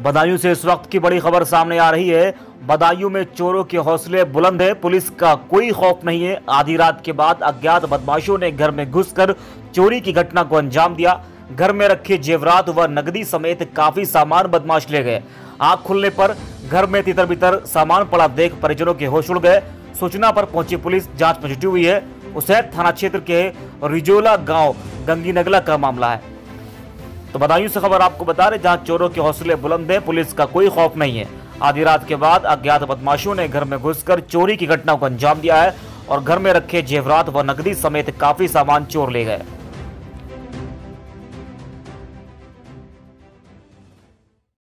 बदायूं से इस वक्त की बड़ी खबर सामने आ रही है। बदायूं में चोरों के हौसले बुलंद है। पुलिस का कोई खौफ नहीं है। आधी रात के बाद अज्ञात बदमाशों ने घर में घुसकर चोरी की घटना को अंजाम दिया। घर में रखे जेवरात व नकदी समेत काफ़ी सामान बदमाश ले गए। आग खुलने पर घर में तितर बितर सामान पड़ा देख परिजनों के होश उड़ गए। सूचना पर पहुँची पुलिस, जाँच में जुटी हुई है। उसैद थाना क्षेत्र के रिजोला गाँव गंगी नगला का मामला है। तो बदायूं से खबर आपको बता रहे, जहाँ चोरों के हौसले बुलंद है, पुलिस का कोई खौफ नहीं है। आधी रात के बाद अज्ञात बदमाशों ने घर में घुसकर चोरी की घटना को अंजाम दिया है और घर में रखे जेवरात व नकदी समेत काफ़ी सामान चोर ले गए।